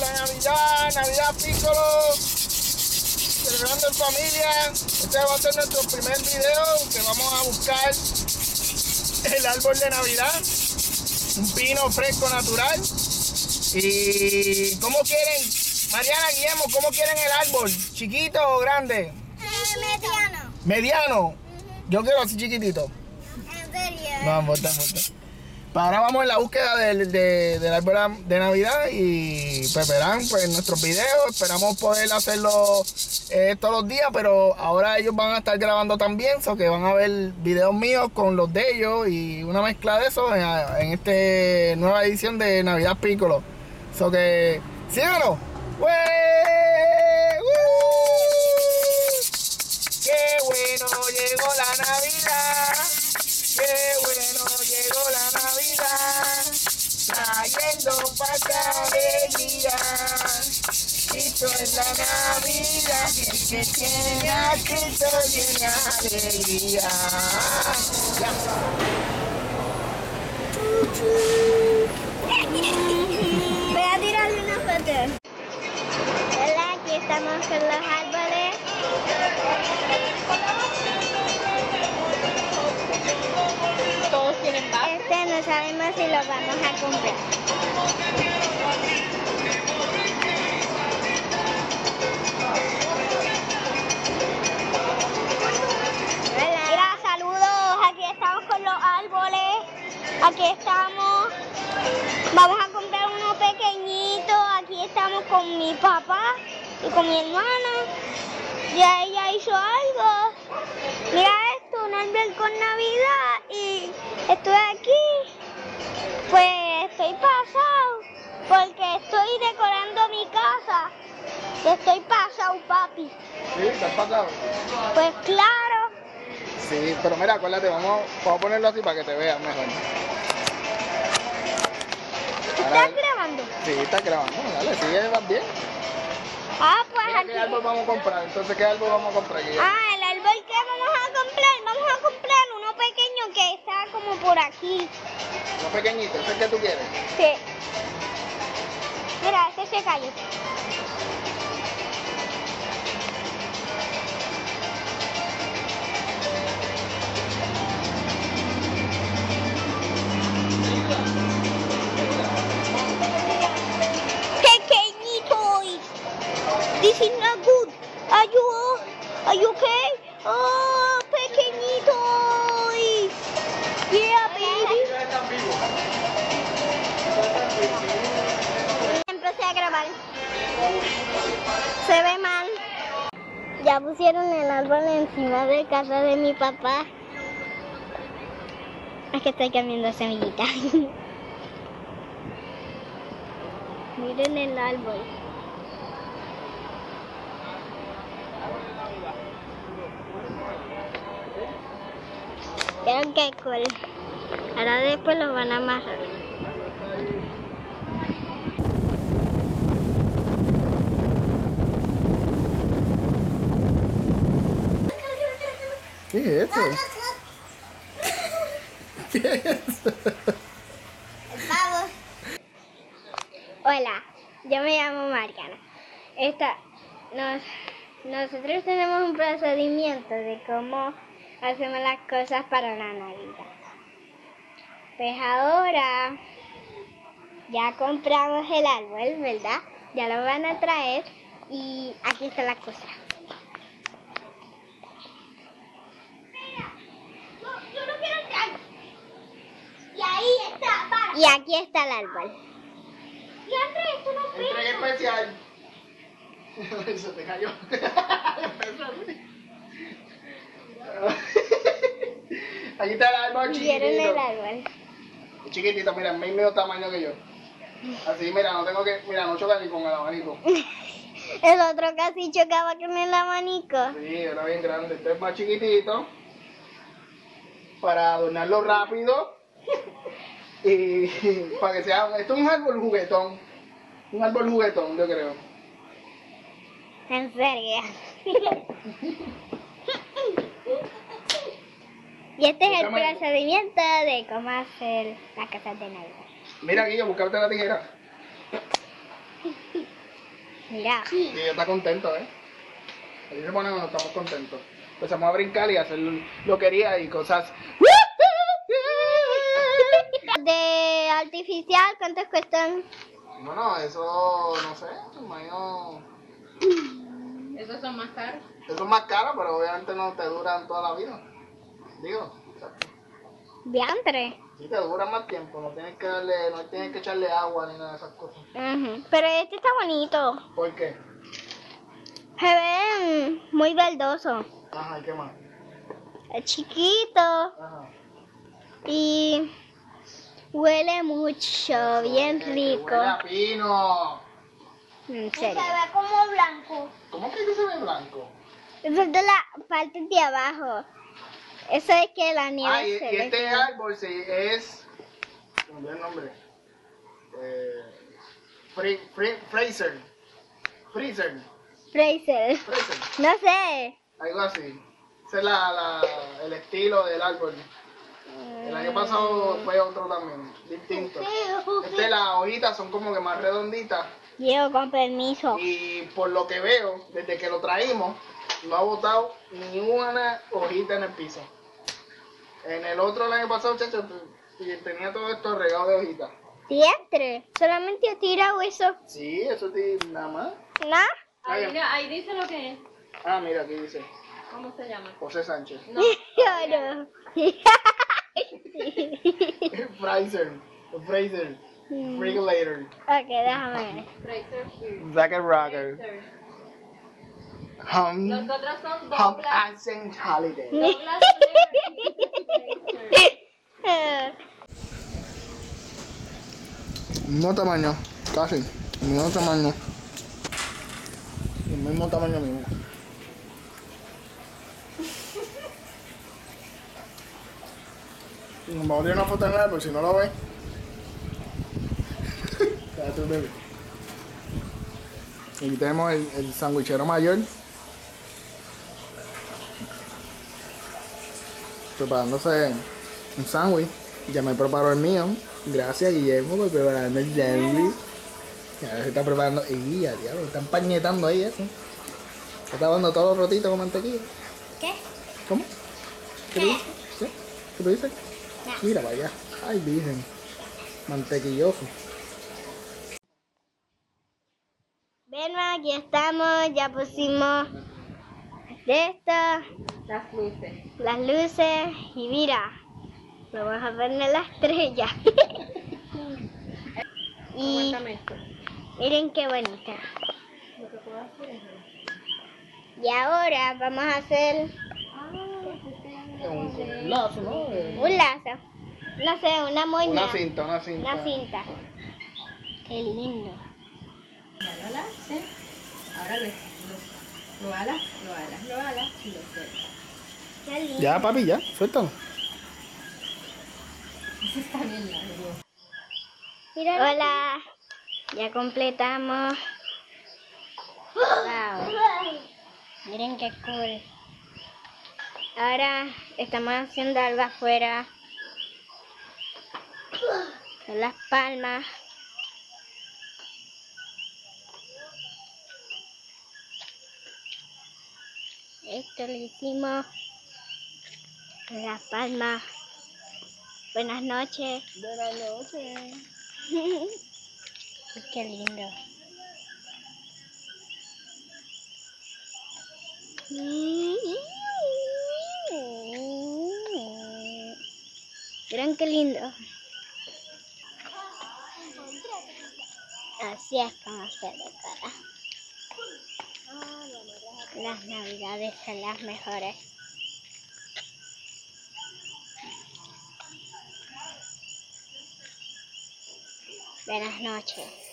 La Navidad, Navidad Piccolo. Celebrando en familia. Este va a ser nuestro primer video que vamos a buscar el árbol de Navidad. Un pino fresco natural. ¿Y cómo quieren? Mariana, Guillermo, ¿cómo quieren el árbol? ¿Chiquito o grande? Mediano. ¿Mediano? Yo quiero así chiquitito. En serio. No, importa, importa. Pues ahora vamos en la búsqueda del, de, del árbol de Navidad y pues verán pues nuestros videos. Esperamos poder hacerlo eh, todos los días, pero ahora ellos van a estar grabando también, so que van a ver videos míos con los de ellos y una mezcla de eso en, en esta nueva edición de Navidad Piccolo. So que síganos. ¡Wey! ¡Qué bueno llegó la Navidad! ¡Qué bueno llegó la Navidad! Trayendo para alegría. Cristo es la Navidad, el que tiene a Cristo tiene alegría. Voy a tirarle una foto. Hola, aquí estamos con los no sabemos si lo vamos a comprar. Mira, saludos. Aquí estamos con los árboles. Aquí estamos. Vamos a comprar uno pequeñito. Aquí estamos con mi papá y con mi hermana. Ya ella hizo algo. Mira esto, un árbol con Navidad Estoy pasado, papi. ¿Sí? ¿Te has pasado? Pues claro. Sí, pero mira, acuérdate, vamos, vamos a ponerlo así para que te veas mejor. Ahora- ¿Estás grabando? Sí, está grabando, dale, sigue, vas bien. Ah, pues Mira, aquí. ¿Qué árbol vamos a comprar? Entonces, ¿qué árbol vamos a comprar? Guillermo? Ah, el árbol que vamos a comprar, vamos a comprar uno pequeño que está como por aquí. Uno pequeñito, ¿ese es el que tú quieres? Sí. Mira, este se cayó. Are you okay? Oh, pequeñitos. Yeah, baby. Empecé a grabar. Se ve mal. Ya pusieron el árbol encima de casa de mi papá. Es que estoy cambiando semillita. Miren el árbol. Vean qué cool. Ahora después lo van a amarrar. ¿Qué es eso? ¿Qué es eso? Hola, yo me llamo Mariana. Esta, nos, nosotros tenemos un procedimiento de cómo hacemos las cosas para la Navidad. Pues ahora ya compramos el árbol, ¿verdad? Ya lo van a traer y aquí está la cosa. Y ahí está, Y aquí está el árbol. Y Andrés, esto no especial. Se te cayó. Aquí está el árbol Vieron el chiquitito. árbol. Chiquitito, mira, el mismo tamaño que yo. Así, mira, no tengo que. Mira, no choca ni con el abanico. El otro casi chocaba con el abanico. Sí, era bien grande. Este es más chiquitito. Para adornarlo rápido. Y para que sea. Esto es un árbol juguetón. Un árbol juguetón, yo creo. En serio. Y este es el Búscame- procedimiento de cómo hacer las casas de Navidad. Mira, Guillo, buscarte la tijera. Mira. Y está contento, ¿eh? Así se pone cuando estamos contentos. Empezamos a brincar y a hacer loquería y cosas. De artificial, ¿cuántos cuestan? Bueno, eso no sé, me imagino. Esos son más caros. Eso es más caro, pero obviamente no te duran toda la vida. Digo. Diantre. Sí te duran más tiempo, no tienes que darle, no tienes que echarle agua ni nada de esas cosas. Ujú. Pero este está bonito. ¿Por qué? Se ve muy verdoso. Ajá, ¿y qué más? Es chiquito Ajá. y huele mucho, bien rico. Huele a pino. En serio. ve como blanco. ¿Cómo que que se ve blanco? Eso es de la parte de abajo. Eso es que la nieve Ah, y, se y este árbol sí es. ¿Cómo olvidé el nombre? Eh, Fraser. Fraser. Fraser. No sé. Algo así. Ese es la, la, el estilo del árbol. El año pasado fue otro también, distinto. Este, las hojitas son como que más redonditas. Llego con permiso. Y por lo que veo, desde que lo traímos, no ha botado ni una hojita en el piso. En el otro el año pasado, chacho, tenía todo esto regado de hojitas. Diantre. Solamente he tirado eso. Sí, eso sí, nada más. Ahí, Ah, ahí dice lo que es. Ah, mira, aquí dice ¿Cómo se llama? José Sánchez. No. No. Fraser, Fraser, Regulator, ok, déjame ver. Fraser Rocker, Hum, Los otros son Douglas. Accent Holiday. Douglas. Mismo tamaño, casi, mismo tamaño. El mismo tamaño mismo. Nos vamos a tirar una foto en el árbol, si no lo bebé. Aquí tenemos el, el sandwichero mayor. Preparándose un sándwich. Ya me preparó el mío. Gracias, Guillermo, por prepararme el sándwich. Y ahora se está preparando. Y ya, diablo, están pañetando ahí eso. Se está dando todo rotito con mantequilla. ¿Qué? ¿Cómo? ¿Qué dices? ¿Sí? ¿Qué tú dices? Mira para allá. Ay, virgen. Mantequilloso. Ven, aquí estamos. Ya pusimos de esto, Las luces. las luces. Y mira, vamos a poner la estrella. y Cuéntame esto. miren qué bonita. Lo que puedo hacer es. Y ahora vamos a hacer Un lazo, ¿no? Un lazo. No sé, una moña. Una cinta, una cinta. Una cinta. Qué lindo. Ahora lo, lo, alas, lo alas, lo alas y lo sueltas. Ya, papi, ya. Suéltalo. Eso está bien largo. Hola. Ya completamos. Wow. Miren qué cool. Ahora estamos haciendo algo afuera. Con las palmas. Esto lo hicimos con las palmas. Buenas noches. Buenas noches. Qué lindo. Miren qué lindo. Así es como se decora. Las navidades son las mejores. Buenas noches.